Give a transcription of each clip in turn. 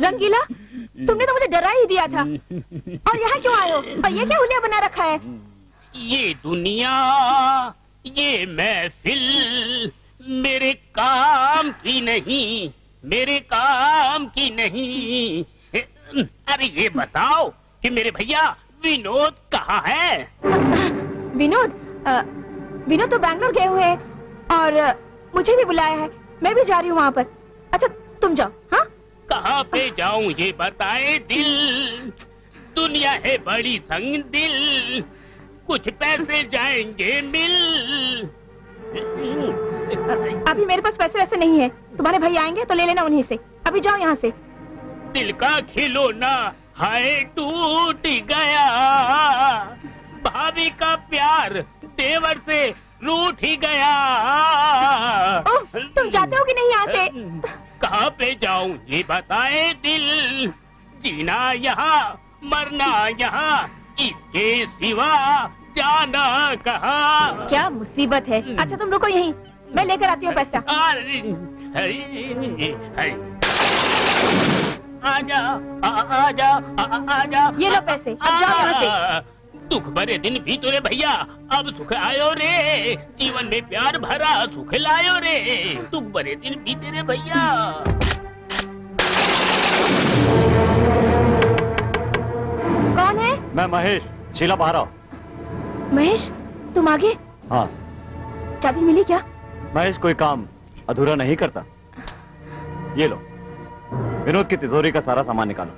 रंगीला तुमने तो मुझे डरा ही दिया था। और यहाँ क्यों आए हो? और ये क्या उलिया बना रखा है? ये दुनिया ये महफिल मेरे काम की नहीं मेरे काम की नहीं। अरे ये बताओ कि मेरे भैया विनोद कहाँ है? विनोद विनोद तो बैंगलोर गए हुए हैं और मुझे भी बुलाया है। मैं भी जा रही हूँ वहाँ पर। अच्छा तुम जाओ हाँ? कहाँ पे जाऊँ ये बताए दिल? दुनिया है बड़ी संग दिल कुछ पैसे जाएँगे मिल। अभी मेरे पास पैसे वैसे नहीं है। तुम्हारे भाई आएँगे तो ले लेना उन्हीं से। अभी जाओ यहाँ से। दिल का खिलौना हाय टूट गया। भाभी का प्यार देवर से रूठ ही गया। तुम जाते हो कि नहीं यहाँ से? कहाँ पे जाऊँ? ये बताए दिल। जीना यहाँ मरना यहाँ इसके सिवा जाना कहा? क्या मुसीबत है? अच्छा तुम रुको यहीं। मैं लेकर आती हूँ पैसा। आजा आ- आजा आ- आजा। ये लो पैसे, अब जाओ यहाँ से। दुख भरे दिन बीतो रे भैया। अब सुख आयो रे जीवन में प्यार भरा सुख लायो रे। दुख भरे दिन बीते रे भैया। कौन है? मैं महेश शीला बहारा। महेश तुम आगे? हाँ। चाबी मिली क्या? महेश कोई काम अधूरा नहीं करता। ये लो विनोद की तिजोरी का सारा सामान निकालो।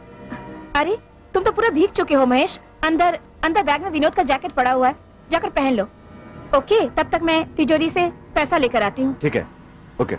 अरे तुम तो पूरा भीग चुके हो महेश। अंदर अंदर बैग में विनोद का जैकेट पड़ा हुआ है। जाकर पहन लो। ओके, तब तक मैं तिजोरी से पैसा लेकर आती हूँ। ठीक है। ओके।